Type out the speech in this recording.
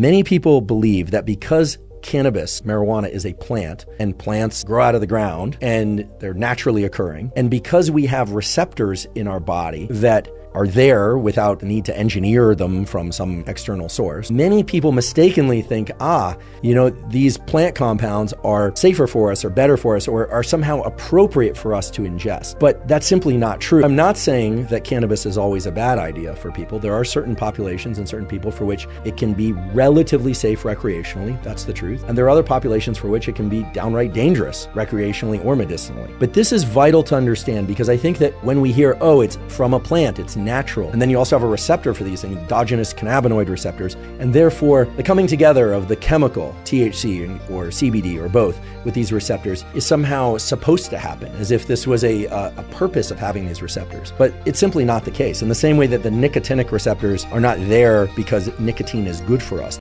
Many people believe that because cannabis, marijuana, is a plant, and plants grow out of the ground and they're naturally occurring. And because we have receptors in our body that are there without the need to engineer them from some external source. Many people mistakenly think, ah, you know, these plant compounds are safer for us or better for us or are somehow appropriate for us to ingest. But that's simply not true. I'm not saying that cannabis is always a bad idea for people. There are certain populations and certain people for which it can be relatively safe recreationally. That's the truth. And there are other populations for which it can be downright dangerous recreationally or medicinally. But this is vital to understand because I think that when we hear, oh, it's from a plant, it's natural. And then you also have a receptor for these endogenous cannabinoid receptors. And therefore, the coming together of the chemical, THC or CBD or both, with these receptors is somehow supposed to happen, as if this was a, a, a purpose of having these receptors. But it's simply not the case. In the same way that the nicotinic receptors are not there because nicotine is good for us.